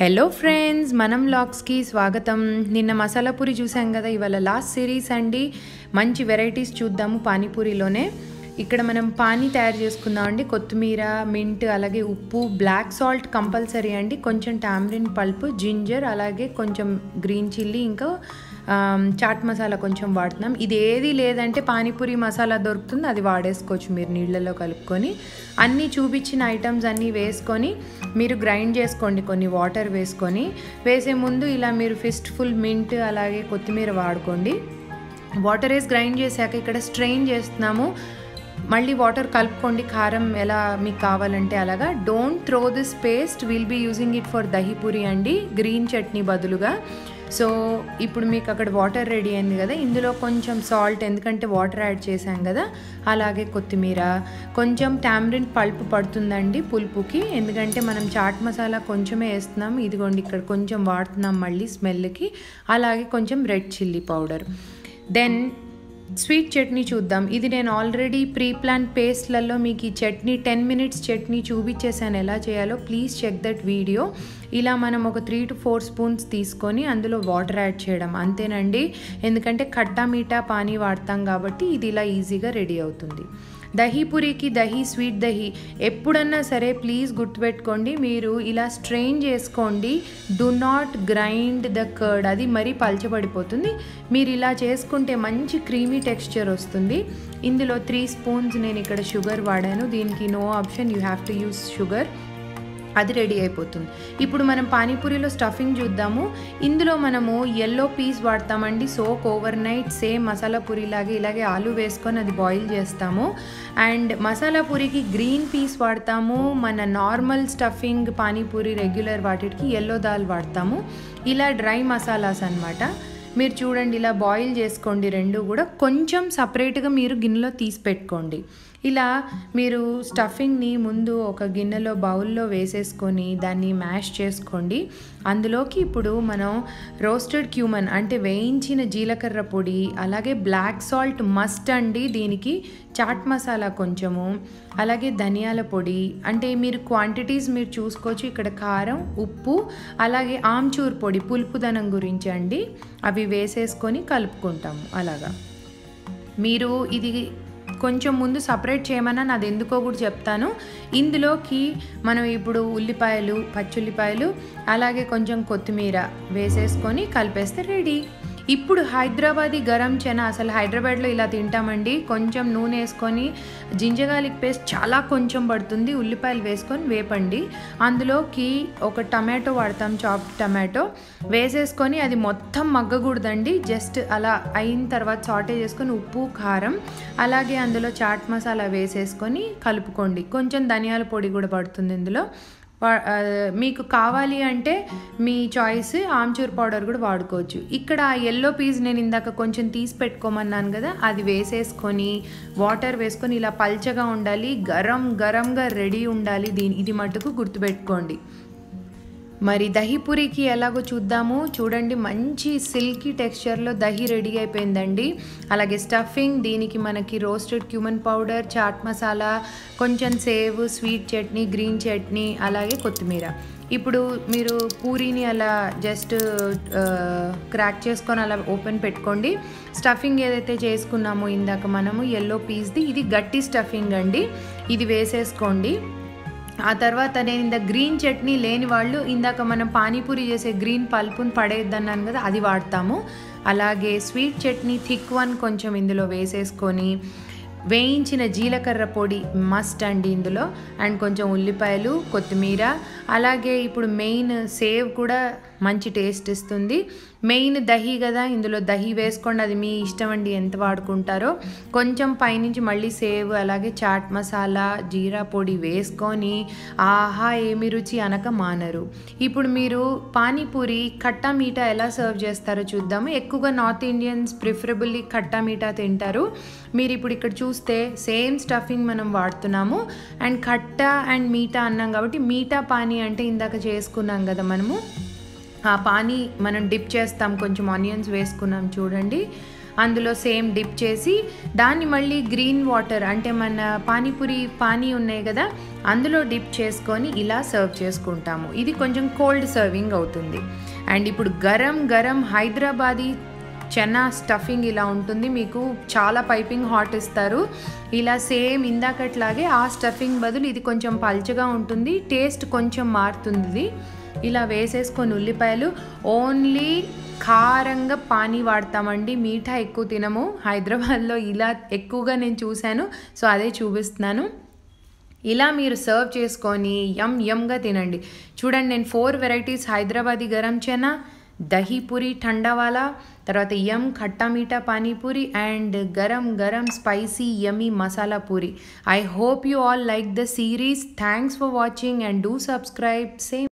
Hello friends మనం లాగ్స్కి స్వాగతం. నిన్న మసాలా పూరి చూసాం కదా ఇవాళ లాస్ట్ సిరీస్ అండి. మంచి వెరైటీస్ చూద్దాము పానీపూరిలోనే. ఇక్కడ మనం పానీ తయారు చేసుకుందాం అండి. కొత్తిమీర మింట్ అలాగే ఉప్పు బ్లాక్ సాల్ట్ కంపల్సరీ అండి. కొంచెం టామరిన్ పల్పు జింజర్ అలాగే కొంచెం గ్రీన్ చిల్లీ ఇంకా చాట్ మసాలా కొంచెం వాడుతున్నాం. ఇది ఏది లేదంటే పానీపూరి మసాలా దొరుకుతుంది అది వాడేసుకోవచ్చు మీరు నీళ్ళలో కలుపుకొని. అన్నీ చూపించిన ఐటమ్స్ అన్నీ వేసుకొని మీరు గ్రైండ్ చేసుకోండి కొన్ని వాటర్ వేసుకొని. వేసే ముందు ఇలా మీరు ఫిస్ట్ ఫుల్ మింట్ అలాగే కొత్తిమీర వాడుకోండి. వాటర్ వేసి గ్రైండ్ చేశాక ఇక్కడ స్ట్రెయిన్ చేస్తున్నాము. మళ్ళీ వాటర్ కలుపుకోండి కారం ఎలా మీకు కావాలంటే అలాగా. Don't throw this paste will be using it for dahi puri అండి. గ్రీన్ చట్నీ బదులుగా. సో ఇప్పుడు మీకు అక్కడ వాటర్ రెడీ అయింది కదా ఇందులో కొంచెం సాల్ట్ ఎందుకంటే వాటర్ యాడ్ చేశాం కదా అలాగే కొత్తిమీర కొంచెం టామరిన్ పల్పు పడుతుందండి పులుపుకి ఎందుకంటే మనం చాట్ మసాలా కొంచెమే వేస్తున్నాం ఇదిగోండి ఇక్కడ కొంచెం వాడుతున్నాం మళ్ళీ స్మెల్కి అలాగే కొంచెం red chilli powder. Then sweet chutney చూద్దాం. ఇది నేను ఆల్రెడీ ప్రీ ప్లాన్ పేస్ట్లలో మీకు ఈ చట్నీ టెన్ మినిట్స్ చట్నీ చూపించేసాను ఎలా చేయాలో ప్లీజ్ చెక్ దట్ వీడియో. ఇలా మనం ఒక త్రీ టు ఫోర్ స్పూన్స్ తీసుకొని అందులో వాటర్ యాడ్ చేయడం అంతేనండి. ఎందుకంటే ఖట్టా మీఠా పానీ వాడతాం కాబట్టి ఇది ఇలా ఈజీగా రెడీ అవుతుంది. దహీపూరికి దహీ స్వీట్ దహీ. ఎప్పుడన్నా సరే ప్లీజ్ గుర్తుపెట్టుకోండి మీరు ఇలా స్ట్రెయిన్ చేసుకోండి. Do not grind the curd అది మరీ పల్చబడిపోతుంది. మీరు ఇలా చేసుకుంటే మంచి క్రీమీ టెక్స్చర్ వస్తుంది. ఇందులో త్రీ స్పూన్స్ నేను ఇక్కడ షుగర్ వాడాను. దీనికి no option you have to use sugar అది రెడీ అయిపోతుంది. ఇప్పుడు మనం పానీపూరిలో స్టఫింగ్ చూద్దాము. ఇందులో మనము yellow peas వాడతామండి. Soak overnight same masala puri లాగే ఇలాగే ఆలు వేసుకొని అది బాయిల్ చేస్తాము. అండ్ మసాలా పూరికి గ్రీన్ పీస్ వాడతాము. మన నార్మల్ స్టఫింగ్ పానీపూరి రెగ్యులర్ వాటికి ఎల్లో దాల్ వాడతాము. ఇలా డ్రై మసాలాస్ అన్నమాట. మీరు చూడండి ఇలా బాయిల్ చేసుకోండి రెండు కూడా. కొంచెం సపరేట్గా మీరు గిన్నెలో తీసి పెట్టుకోండి. ఇలా మీరు స్టఫింగ్ని ముందు ఒక గిన్నెలో బౌల్లో వేసేసుకొని దాన్ని మ్యాష్ చేసుకోండి. అందులోకి ఇప్పుడు మనం రోస్టెడ్ క్యూమన్ అంటే వేయించిన జీలకర్ర పొడి అలాగే బ్లాక్ సాల్ట్ మస్ట్ అండి. దీనికి చాట్ మసాలా కొంచెము అలాగే ధనియాల పొడి అంటే మీరు క్వాంటిటీస్ మీరు చూసుకోవచ్చు. ఇక్కడ కారం ఉప్పు అలాగే ఆమ్చూర్ పొడి పులుపుదనం గురించి అండి. అవి వేసేసుకొని కలుపుకుంటాము అలాగా. మీరు ఇది కొంచెం ముందు సపరేట్ చేయమన్నా నాది ఎందుకో కూడా చెప్తాను. ఇందులోకి మనం ఇప్పుడు ఉల్లిపాయలు పచ్చుల్లిపాయలు అలాగే కొంచెం కొత్తిమీర వేసేసుకొని కలిపేస్తే రెడీ. ఇప్పుడు హైదరాబాదీ గరం చెనా అసలు హైదరాబాద్లో ఇలా తింటామండి. కొంచెం నూనె వేసుకొని జింజగాలిక్ పేస్ట్ చాలా కొంచెం పడుతుంది. ఉల్లిపాయలు వేసుకొని వేపండి. అందులోకి ఒక టమాటో వాడతాం చాప్ టమాటో. వేసేసుకొని అది మొత్తం మగ్గకూడదండి. జస్ట్ అలా అయిన తర్వాత సాటే చేసుకొని ఉప్పు కారం అలాగే అందులో చాట్ మసాలా వేసేసుకొని కలుపుకోండి. కొంచెం ధనియాల పొడి కూడా పడుతుంది ఇందులో. మీకు కావాలి అంటే మీ చాయిస్ ఆమ్చూర్ పౌడర్ కూడా వాడుకోవచ్చు. ఇక్కడ ఎల్లో పీస్ నేను ఇందాక కొంచెం తీసి పెట్టుకోమన్నాను కదా అది వేసేసుకొని వాటర్ వేసుకొని ఇలా పల్చగా ఉండాలి గరం గరంగా రెడీ ఉండాలి దీని ఇది మటుకు గుర్తుపెట్టుకోండి. మరి దహీపూరికి ఎలాగో చూద్దాము. చూడండి మంచి సిల్కీ టెక్స్చర్లో దహీ రెడీ అయిపోయిందండి. అలాగే స్టఫింగ్ దీనికి మనకి roasted cumin powder chaat masala కొంచెం సేవ్ స్వీట్ చట్నీ గ్రీన్ చట్నీ అలాగే కొత్తిమీర. ఇప్పుడు మీరు పూరీని అలా జస్ట్ క్రాక్ చేసుకొని అలా ఓపెన్ పెట్టుకోండి. స్టఫింగ్ ఏదైతే చేసుకున్నామో ఇందాక మనము ఎల్లో పీస్ది ఇది గట్టి స్టఫింగ్ అండి. ఇది వేసేసుకోండి. ఆ తర్వాత నేను ఇంత గ్రీన్ చట్నీ లేని వాళ్ళు ఇందాక మనం పానీపూరి చేసే గ్రీన్ పల్పుని పడేద్దన్నాను కదా అది వాడతాము. అలాగే స్వీట్ చట్నీ థిక్ వన్ కొంచెం ఇందులో వేసేసుకొని వేయించిన జీలకర్ర పొడి మస్ట్ అండి ఇందులో. అండ్ కొంచెం ఉల్లిపాయలు కొత్తిమీర. అలాగే ఇప్పుడు మెయిన్ సేవ్ కూడా మంచి టేస్ట్ ఇస్తుంది. మెయిన్ దహీ కదా ఇందులో దహీ వేసుకోండి. అది మీ ఇష్టం అండి ఎంత వాడుకుంటారో. కొంచెం పైనుంచి మళ్ళీ సేవ్ అలాగే చాట్ మసాలా జీరా పొడి వేసుకొని ఆహా ఏమి రుచి అనక మానరు. ఇప్పుడు మీరు పానీపూరి కట్టా మీఠా ఎలా సర్వ్ చేస్తారో చూద్దాము. ఎక్కువగా north Indians preferably khatta meetha తింటారు. మీరు ఇప్పుడు ఇక్కడ చూస్తే సేమ్ స్టఫింగ్ మనం వాడుతున్నాము. అండ్ ఖట్టా అండ్ మీఠా అన్నాం కాబట్టి మీఠా పానీ అంటే ఇందాక చేసుకున్నాం కదా మనము. ఆ పానీ మనం డిప్ చేస్తాం కొంచెం ఆనియన్స్ వేసుకున్నాం చూడండి. అందులో సేమ్ డిప్ చేసి దాన్ని మళ్ళీ గ్రీన్ వాటర్ అంటే మన పానీపూరి పానీ ఉన్నాయి కదా అందులో డిప్ చేసుకొని ఇలా సర్వ్ చేసుకుంటాము. ఇది కొంచెం కోల్డ్ సర్వింగ్ అవుతుంది. అండ్ ఇప్పుడు గరం గరం హైదరాబాదీ చెన్నా స్టఫింగ్ ఇలా ఉంటుంది. మీకు చాలా పైపింగ్ హాట్ ఇస్తారు. ఇలా సేమ్ ఇందాకట్లాగే ఆ స్టఫింగ్ బదులు ఇది కొంచెం పల్చగా ఉంటుంది టేస్ట్ కొంచెం మారుతుంది. ఇది ఇలా వేసేసుకొని ఉల్లిపాయలు. ఓన్లీ కారంగా పానీ వాడతామండి. మీఠా ఎక్కువ తినము. హైదరాబాద్లో ఇలా ఎక్కువగా నేను చూశాను. సో అదే చూపిస్తున్నాను. ఇలా మీరు సర్వ్ చేసుకొని యమ్ యమ్గా తినండి. చూడండి నేను ఫోర్ వెరైటీస్ హైదరాబాదీ గరం చెనా దహీ పూరి ఠండావాలా తర్వాత yum khatta meetha pani puri and garam garam spicy yummy masala puri. I hope you all like the series thanks for watching and do subscribe same